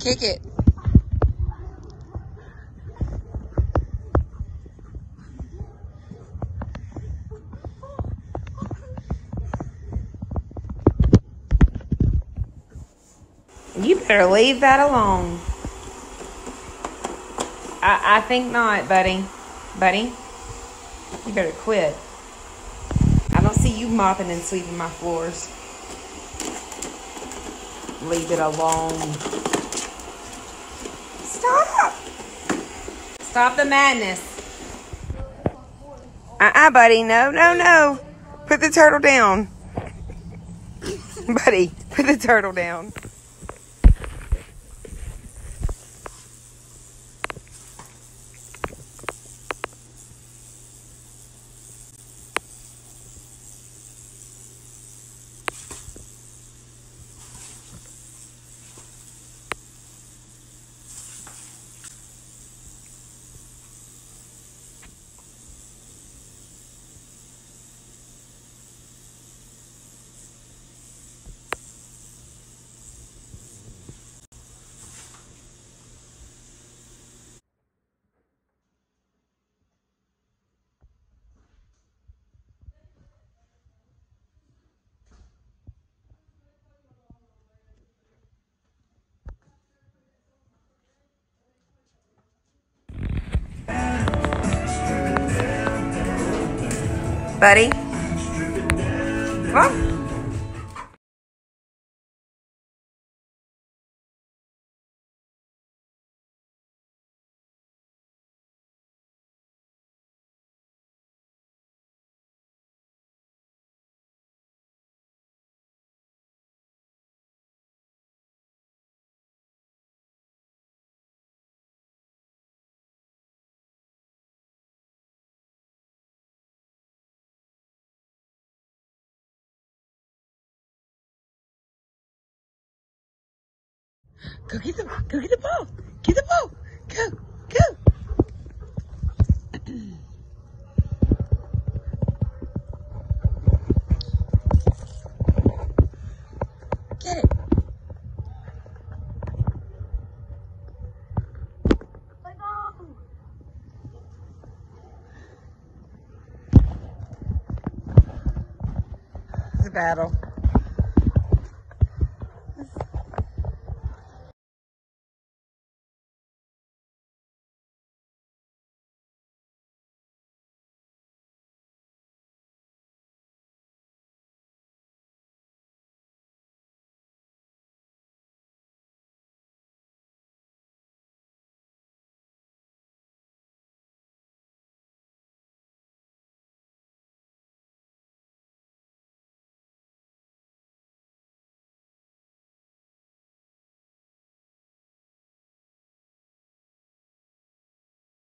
Kick it. You better leave that alone. I, I think not, buddy. Buddy, you better quit. I don't see you mopping and sweeping my floors. Leave it alone. Stop! Stop the madness. Uh-uh, buddy. No, no, no. Put the turtle down. buddy, put the turtle down. Buddy? Come on. Go get the go get the ball. Get the ball. Go. Go. Get it. Battle.